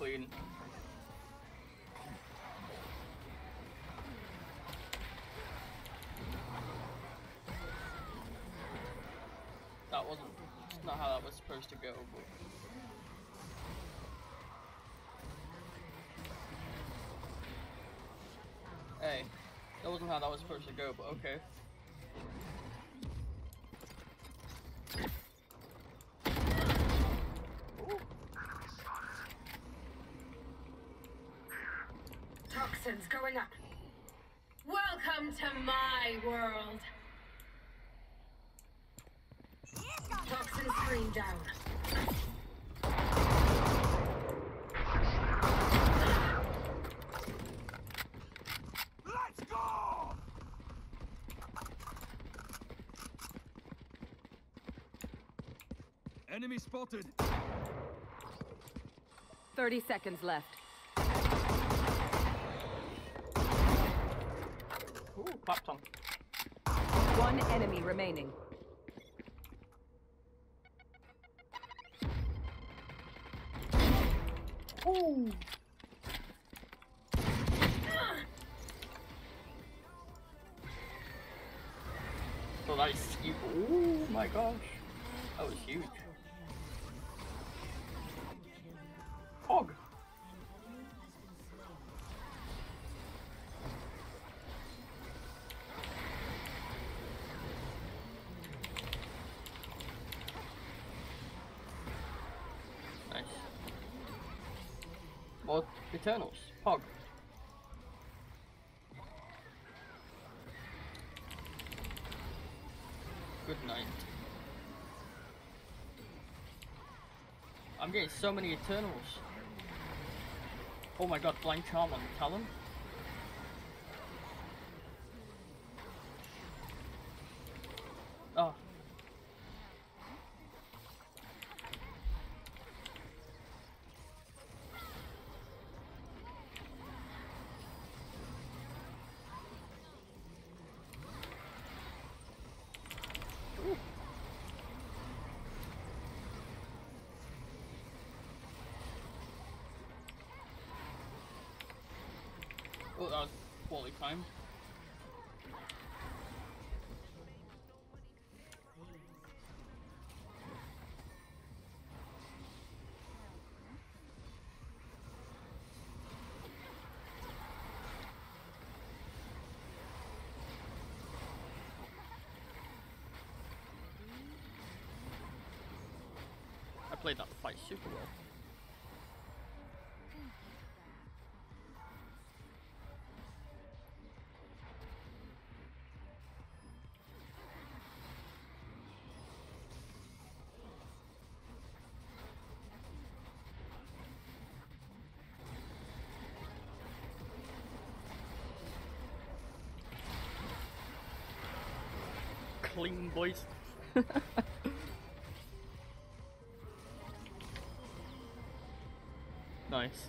clean. That wasn't not how that was supposed to go, but Hey, that wasn't how that was supposed to go, but okay. Toxins going up. Welcome to my world. Toxin screen down. Let's go! Enemy spotted. 30 seconds left. Ooh, clapped on. One enemy remaining. Ooh. So huge. Oh my gosh. That was huge. Eternals. Hog. Good night. I'm getting so many Eternals. Oh my god, Blind Charm on Talon. Oh, that was poorly timed. I played that fight super well. Clean boys. nice.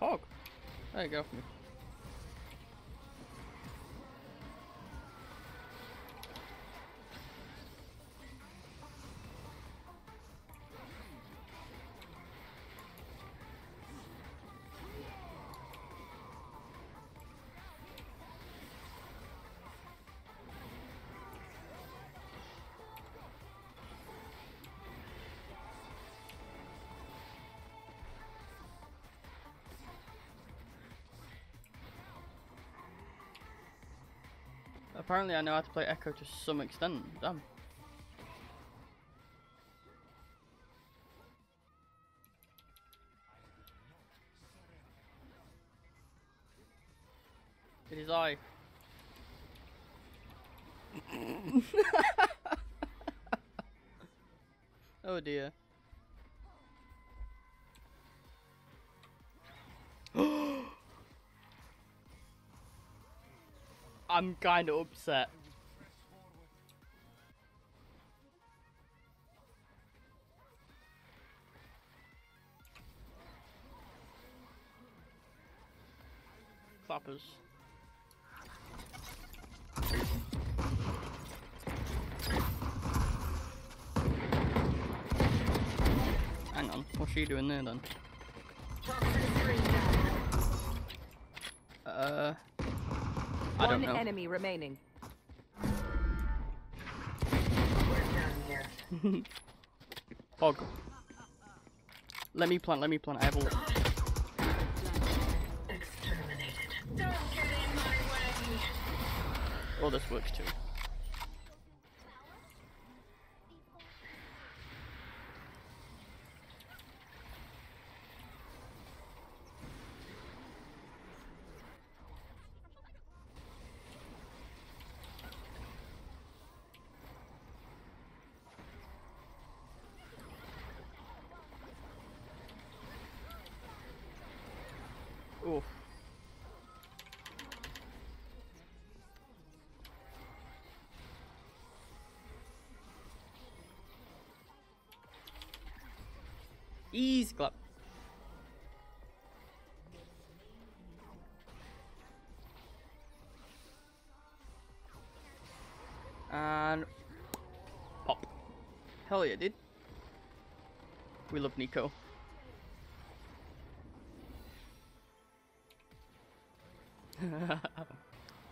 Pog. There you go Apparently I know how to play Ekko to some extent. Damn. It is I. oh dear. I'm kind of upset. Clappers. Hang on, what's she doing there then? Uh... I One don't know. enemy remaining. We're done here. Fog. Let me plant, let me plant. I have a look. Exterminated. Don't get in my way. Oh, this works too. Hell yeah, dude. We love Neeko.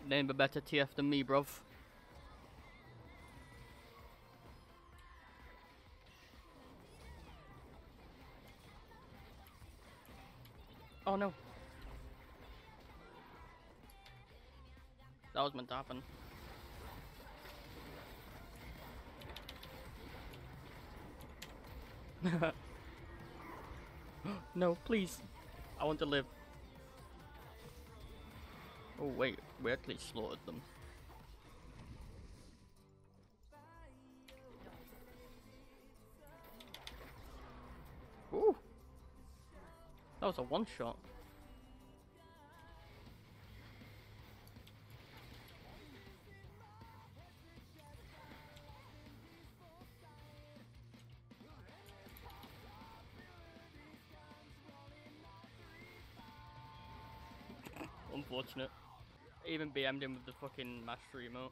Name a better TF than me, bruv. Oh no. That was meant to happen. no, please. I want to live. Oh wait, we actually slaughtered them. Ooh. That was a one shot. Unfortunate. Even BM'd him with the fucking mastery emote.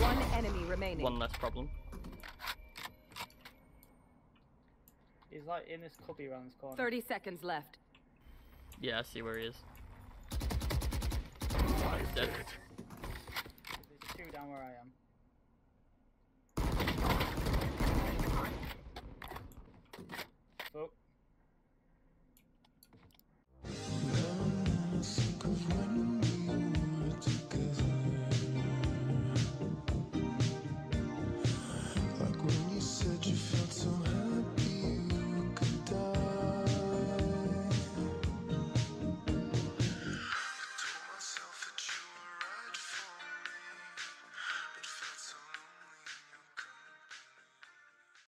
One enemy remaining. One less problem. He's like in this cubby around this corner. 30 seconds left. Yeah, I see where he is. I'm Dead. dead. There's two down where I am. said you